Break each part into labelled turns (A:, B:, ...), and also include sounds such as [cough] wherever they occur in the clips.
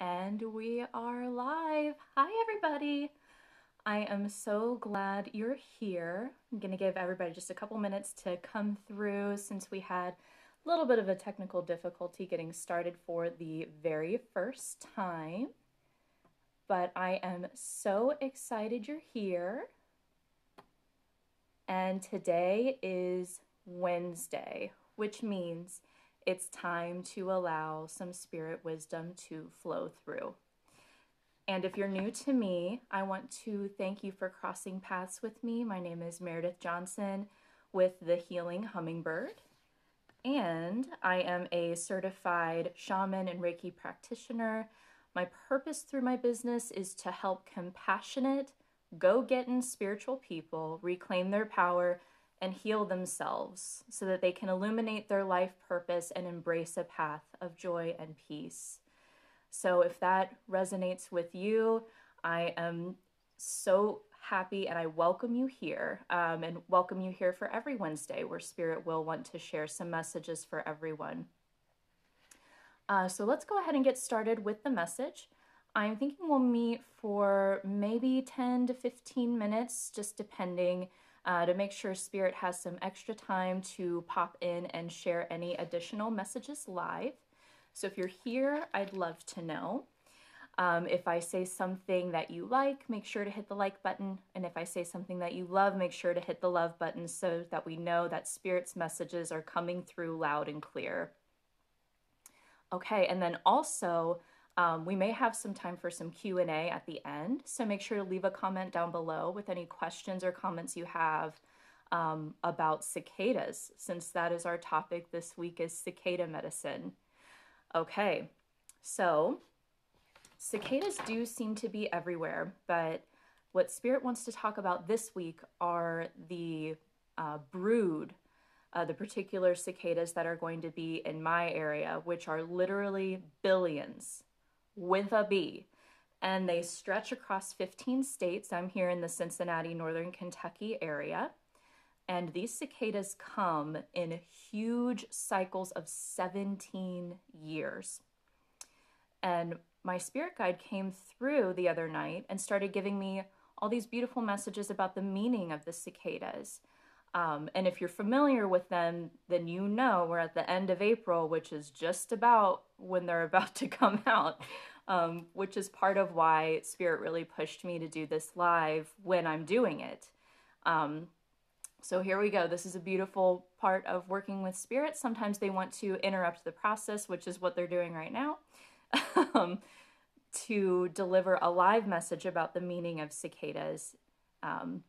A: And we are live. Hi, everybody. I am so glad you're here. I'm going to give everybody just a couple minutes to come through since we had a little bit of a technical difficulty getting started for the very first time. But I am so excited you're here. And today is Wednesday, which means it's time to allow some spirit wisdom to flow through. And if you're new to me, I want to thank you for crossing paths with me. My name is Meredith Johnson with the Healing Hummingbird. And I am a certified shaman and Reiki practitioner. My purpose through my business is to help compassionate, go getting spiritual people reclaim their power and heal themselves so that they can illuminate their life purpose and embrace a path of joy and peace. So, if that resonates with you, I am so happy and I welcome you here um, and welcome you here for every Wednesday where Spirit will want to share some messages for everyone. Uh, so, let's go ahead and get started with the message. I'm thinking we'll meet for maybe 10 to 15 minutes, just depending uh, to make sure Spirit has some extra time to pop in and share any additional messages live. So if you're here, I'd love to know. Um, if I say something that you like, make sure to hit the like button. And if I say something that you love, make sure to hit the love button so that we know that Spirit's messages are coming through loud and clear. Okay, and then also, um, we may have some time for some Q&A at the end, so make sure to leave a comment down below with any questions or comments you have um, about cicadas, since that is our topic this week is cicada medicine. Okay, so cicadas do seem to be everywhere, but what Spirit wants to talk about this week are the uh, brood, uh, the particular cicadas that are going to be in my area, which are literally billions with a B. And they stretch across 15 states. I'm here in the Cincinnati, Northern Kentucky area. And these cicadas come in huge cycles of 17 years. And my spirit guide came through the other night and started giving me all these beautiful messages about the meaning of the cicadas. Um, and if you're familiar with them, then you know we're at the end of April, which is just about when they're [laughs] about to come out um, which is part of why Spirit really pushed me to do this live when I'm doing it. Um, so here we go. This is a beautiful part of working with Spirit. Sometimes they want to interrupt the process, which is what they're doing right now, [laughs] um, to deliver a live message about the meaning of cicadas, um,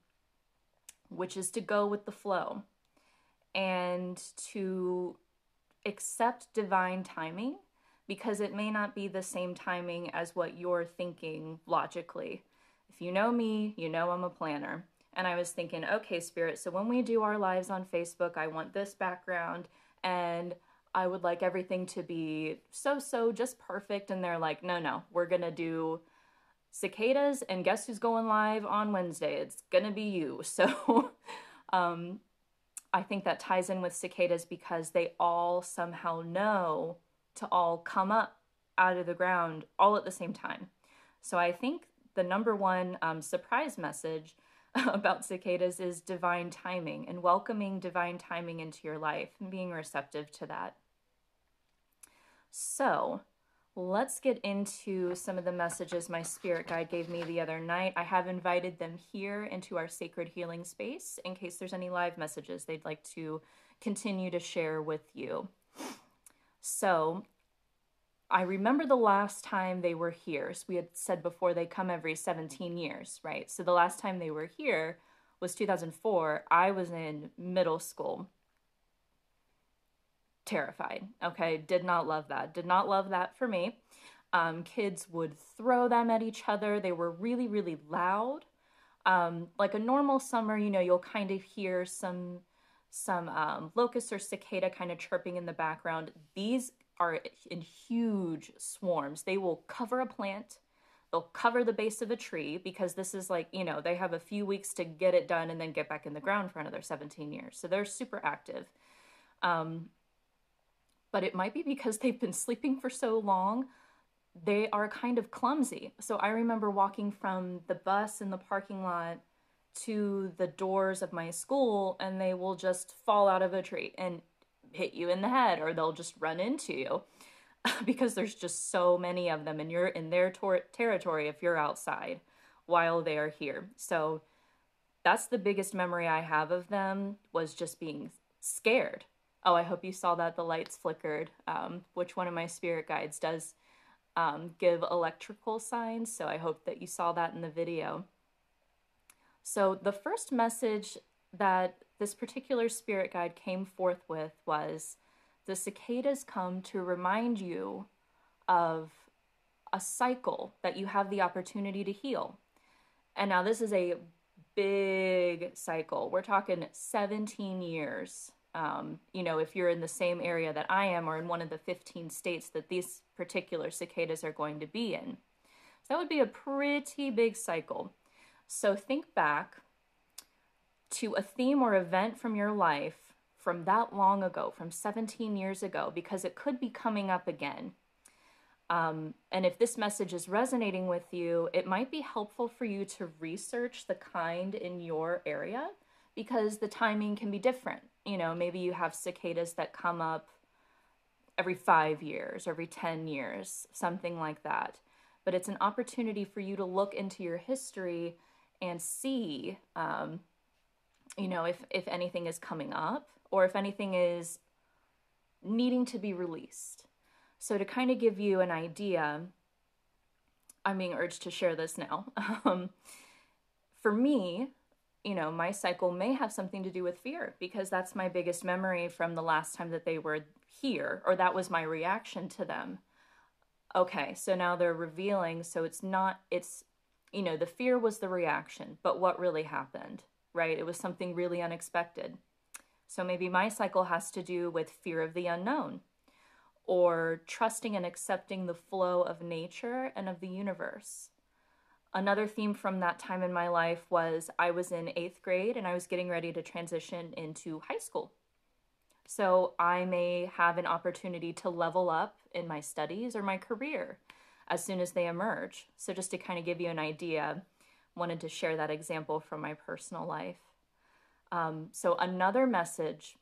A: which is to go with the flow and to accept divine timing because it may not be the same timing as what you're thinking logically. If you know me, you know I'm a planner. And I was thinking, okay, Spirit, so when we do our lives on Facebook, I want this background and I would like everything to be so, so just perfect. And they're like, no, no, we're going to do cicadas. And guess who's going live on Wednesday? It's going to be you. [laughs] So um, I think that ties in with cicadas because they all somehow know to all come up out of the ground all at the same time. So I think the number one um, surprise message [laughs] about cicadas is divine timing and welcoming divine timing into your life and being receptive to that. So let's get into some of the messages my spirit guide gave me the other night. I have invited them here into our sacred healing space in case there's any live messages they'd like to continue to share with you. So I remember the last time they were here. So we had said before they come every 17 years, right? So the last time they were here was 2004. I was in middle school. Terrified. Okay. Did not love that. Did not love that for me. Um, kids would throw them at each other. They were really, really loud. Um, like a normal summer, you know, you'll kind of hear some some um, locust or cicada kind of chirping in the background. These are in huge swarms. They will cover a plant, they'll cover the base of a tree because this is like, you know, they have a few weeks to get it done and then get back in the ground for another 17 years. So they're super active. Um, but it might be because they've been sleeping for so long. they are kind of clumsy. So I remember walking from the bus in the parking lot to the doors of my school and they will just fall out of a tree and hit you in the head or they'll just run into you [laughs] because there's just so many of them and you're in their tor- territory if you're outside while they are here. So that's the biggest memory I have of them was just being scared. Oh, I hope you saw that the lights flickered, um, which one of my spirit guides does um, give electrical signs. So I hope that you saw that in the video. So the first message that this particular spirit guide came forth with was the cicadas come to remind you of a cycle that you have the opportunity to heal. And now this is a big cycle. We're talking 17 years. Um, you know, if you're in the same area that I am or in one of the 15 states that these particular cicadas are going to be in. So that would be a pretty big cycle. So think back to a theme or event from your life from that long ago, from 17 years ago, because it could be coming up again. Um, and if this message is resonating with you, it might be helpful for you to research the kind in your area because the timing can be different. You know, maybe you have cicadas that come up every five years, every 10 years, something like that. But it's an opportunity for you to look into your history and see, um, you know, if, if anything is coming up or if anything is needing to be released. So, to kind of give you an idea, I'm being urged to share this now. [laughs] Um, for me, you know, my cycle may have something to do with fear because that's my biggest memory from the last time that they were here, or that was my reaction to them. Okay, so now they're revealing, so it's not, it's, you know, the fear was the reaction, but what really happened, right? It was something really unexpected. So maybe my cycle has to do with fear of the unknown or trusting and accepting the flow of nature and of the universe. Another theme from that time in my life was I was in eighth grade and I was getting ready to transition into high school. So I may have an opportunity to level up in my studies or my career as soon as they emerge. So, just to kind of give you an idea, wanted to share that example from my personal life. Um, so, another message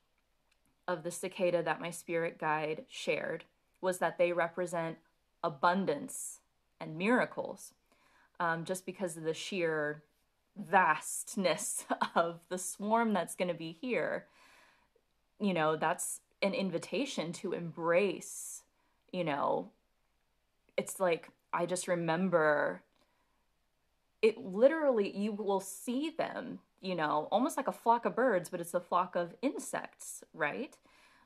A: of the cicada that my spirit guide shared was that they represent abundance and miracles um, just because of the sheer vastness [laughs] of the swarm that's going to be here. You know, that's an invitation to embrace, you know, it's like, I just remember it literally, you will see them you know, almost like a flock of birds, but it's a flock of insects, right?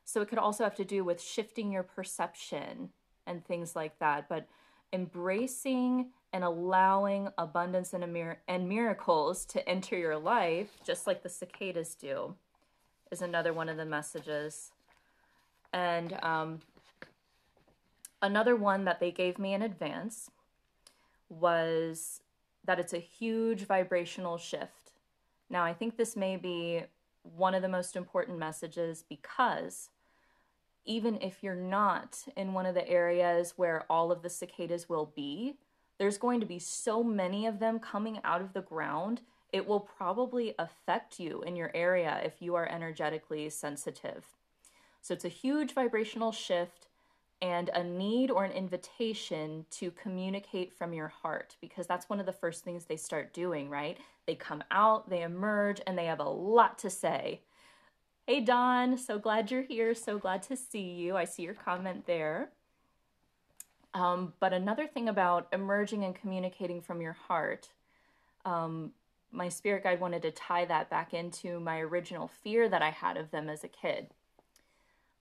A: So it could also have to do with shifting your perception and things like that. But embracing and allowing abundance and, mir- and miracles to enter your life, just like the cicadas do, is another one of the messages. And um, another one that they gave me in advance was that it's a huge vibrational shift now, I think this may be one of the most important messages because even if you're not in one of the areas where all of the cicadas will be, there's going to be so many of them coming out of the ground, it will probably affect you in your area if you are energetically sensitive. So it's a huge vibrational shift and a need or an invitation to communicate from your heart because that's one of the first things they start doing, right? They come out, they emerge, and they have a lot to say. Hey, Don, so glad you're here. So glad to see you. I see your comment there. Um, but another thing about emerging and communicating from your heart, um, my spirit guide wanted to tie that back into my original fear that I had of them as a kid.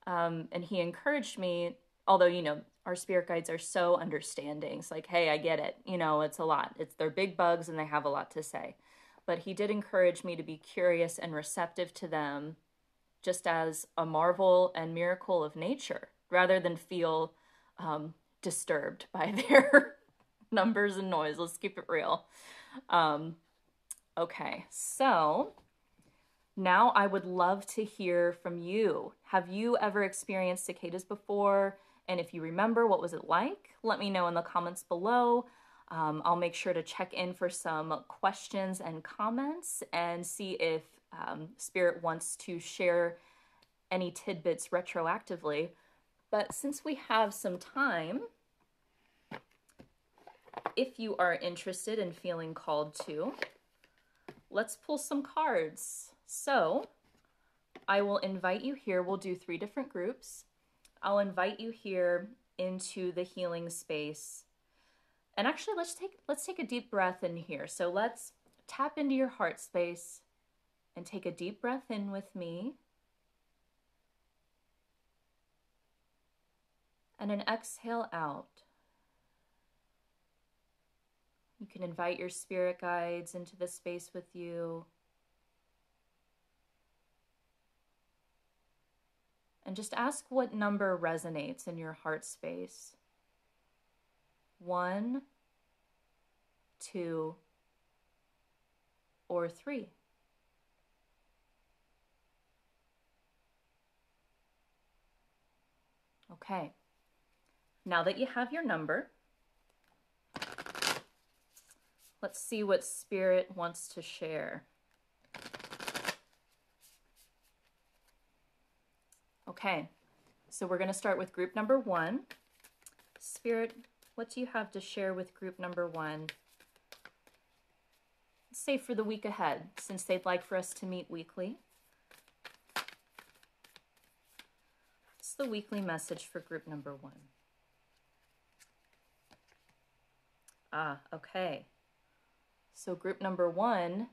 A: Um, and he encouraged me although you know our spirit guides are so understanding. It's like hey i get it. You know it's a lot. It's they're big bugs and they have a lot to say. But he did encourage me to be curious and receptive to them just as a marvel and miracle of nature rather than feel um, disturbed by [laughs] their numbers and noise. Let's keep it real. Um, okay. So now I would love to hear from you. Have you ever experienced cicadas before? And if you remember, what was it like? Let me know in the comments below. Um, I'll make sure to check in for some questions and comments and see if um, Spirit wants to share any tidbits retroactively. But since we have some time, if you are interested in feeling called to, let's pull some cards. So I will invite you here. We'll do three different groups. I'll invite you here into the healing space. And actually let's take let's take a deep breath in here. So let's tap into your heart space and take a deep breath in with me. And an exhale out. You can invite your spirit guides into the space with you. And just ask what number resonates in your heart space. One, two, or three. Okay. Now that you have your number, let's see what Spirit wants to share. Okay, so we're going to start with group number one. Spirit, what do you have to share with group number one? Say for the week ahead, since they'd like for us to meet weekly. What's the weekly message for group number one? Ah, okay. So group number one,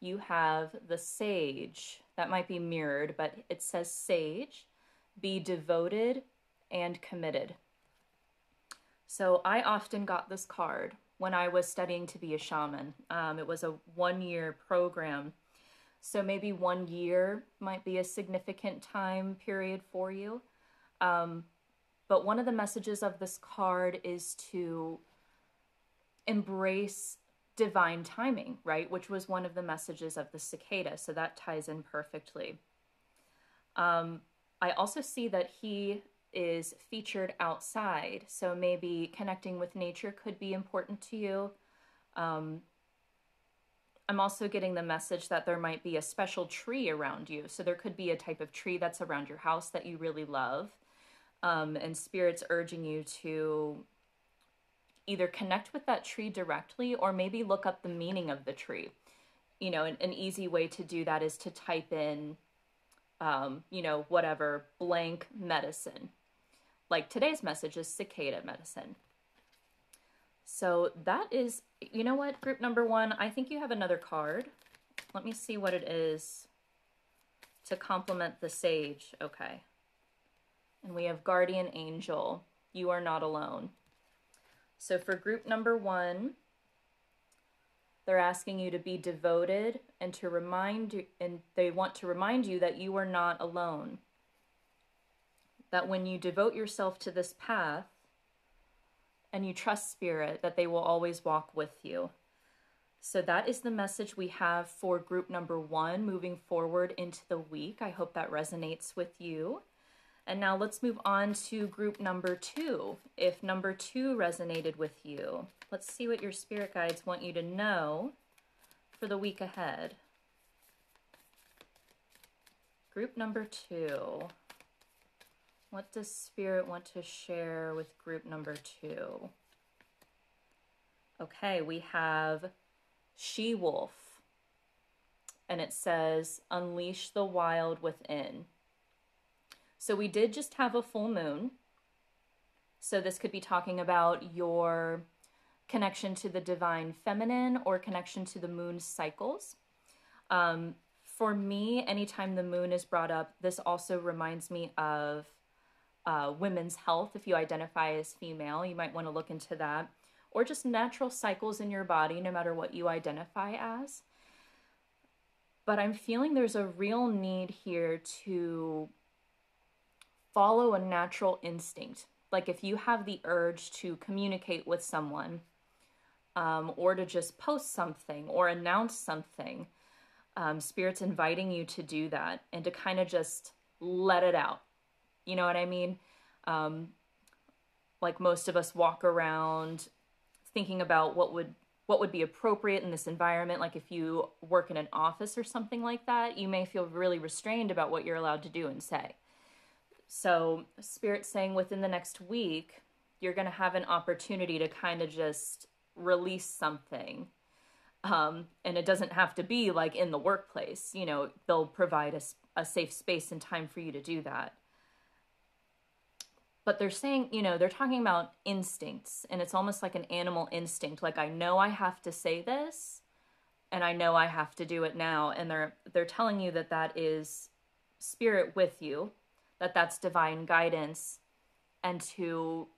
A: you have the sage. That might be mirrored, but it says sage. Be devoted and committed. So I often got this card when I was studying to be a shaman. Um, it was a one year program. So maybe one year might be a significant time period for you. Um, but one of the messages of this card is to embrace divine timing, right? Which was one of the messages of the cicada. So that ties in perfectly. Um, I also see that he is featured outside. So maybe connecting with nature could be important to you. Um, I'm also getting the message that there might be a special tree around you. So there could be a type of tree that's around your house that you really love. Um, and spirits urging you to either connect with that tree directly or maybe look up the meaning of the tree. You know, an, an easy way to do that is to type in, um, you know, whatever blank medicine. Like today's message is cicada medicine. So that is, you know what, group number one, I think you have another card. Let me see what it is to complement the sage. Okay. And we have guardian angel. You are not alone. So for group number one, they're asking you to be devoted and to remind you, and they want to remind you that you are not alone. That when you devote yourself to this path and you trust Spirit, that they will always walk with you. So that is the message we have for group number one moving forward into the week. I hope that resonates with you. And now let's move on to group number two. If number two resonated with you, let's see what your spirit guides want you to know for the week ahead. Group number two. What does spirit want to share with group number two? Okay, we have she wolf. And it says, unleash the wild within. So we did just have a full moon. So this could be talking about your connection to the divine feminine or connection to the moon cycles. Um, for me, anytime the moon is brought up, this also reminds me of uh, women's health. If you identify as female, you might want to look into that. Or just natural cycles in your body, no matter what you identify as. But I'm feeling there's a real need here to follow a natural instinct. Like if you have the urge to communicate with someone, um, or to just post something or announce something, um, Spirit's inviting you to do that and to kind of just let it out. You know what I mean? Um, like most of us walk around thinking about what would what would be appropriate in this environment like if you work in an office or something like that you may feel really restrained about what you're allowed to do and say so spirit saying within the next week you're going to have an opportunity to kind of just release something um, and it doesn't have to be like in the workplace you know they'll provide a, a safe space and time for you to do that but they're saying, you know, they're talking about instincts and it's almost like an animal instinct. Like I know I have to say this and I know I have to do it now and they're they're telling you that that is spirit with you, that that's divine guidance and to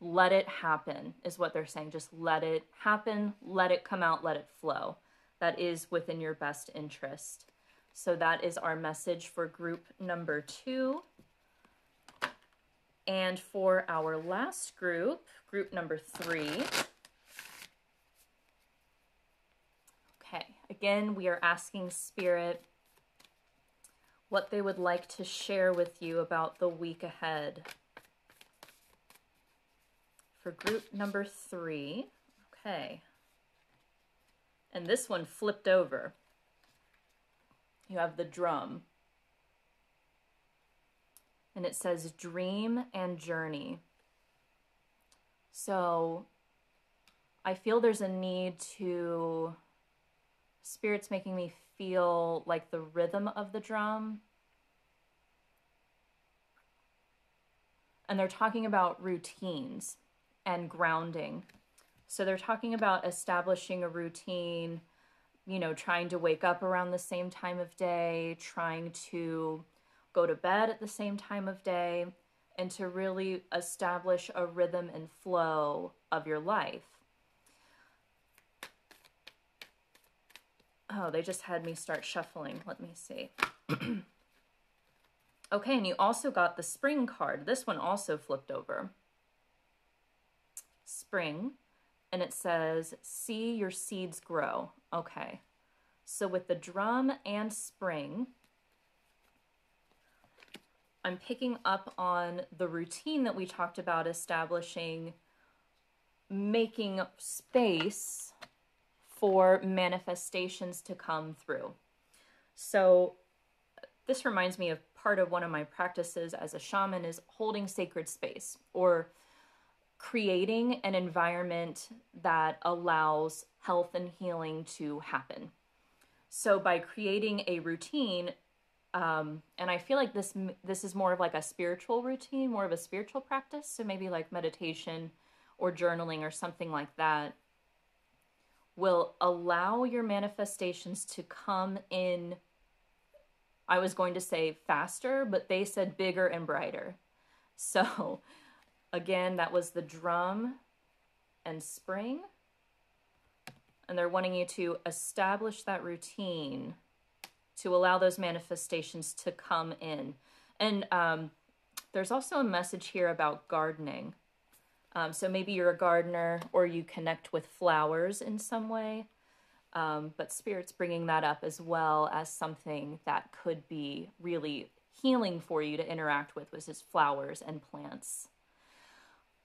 A: let it happen is what they're saying. Just let it happen, let it come out, let it flow. That is within your best interest. So that is our message for group number 2. And for our last group, group number three, okay, again, we are asking Spirit what they would like to share with you about the week ahead. For group number three, okay, and this one flipped over. You have the drum and it says dream and journey. So I feel there's a need to, Spirit's making me feel like the rhythm of the drum. And they're talking about routines and grounding. So they're talking about establishing a routine, you know, trying to wake up around the same time of day, trying to go to bed at the same time of day, and to really establish a rhythm and flow of your life. Oh, they just had me start shuffling. Let me see. [clears throat] okay, and you also got the spring card. This one also flipped over. Spring, and it says, see your seeds grow. Okay, so with the drum and spring, I'm picking up on the routine that we talked about establishing, making space for manifestations to come through. So, this reminds me of part of one of my practices as a shaman is holding sacred space or creating an environment that allows health and healing to happen. So, by creating a routine, um, and I feel like this this is more of like a spiritual routine, more of a spiritual practice. So maybe like meditation or journaling or something like that will allow your manifestations to come in. I was going to say faster, but they said bigger and brighter. So again, that was the drum and spring. And they're wanting you to establish that routine to allow those manifestations to come in. And um, there's also a message here about gardening. Um, so maybe you're a gardener or you connect with flowers in some way. Um, but Spirit's bringing that up as well as something that could be really healing for you to interact with, which is flowers and plants.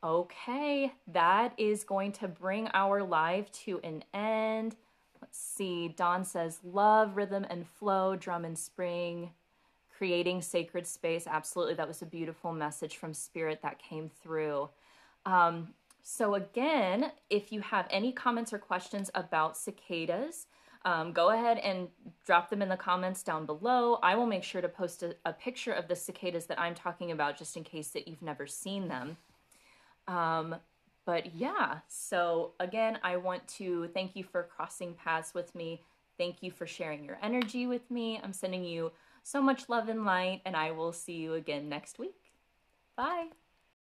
A: Okay, that is going to bring our live to an end. Let's see. Dawn says, love, rhythm, and flow, drum and spring, creating sacred space. Absolutely. That was a beautiful message from Spirit that came through. Um, so, again, if you have any comments or questions about cicadas, um, go ahead and drop them in the comments down below. I will make sure to post a, a, picture of the cicadas that I'm talking about just in case that you've never seen them. Um, but yeah, so again, I want to thank you for crossing paths with me. Thank you for sharing your energy with me. I'm sending you so much love and light, and I will see you again next week. Bye.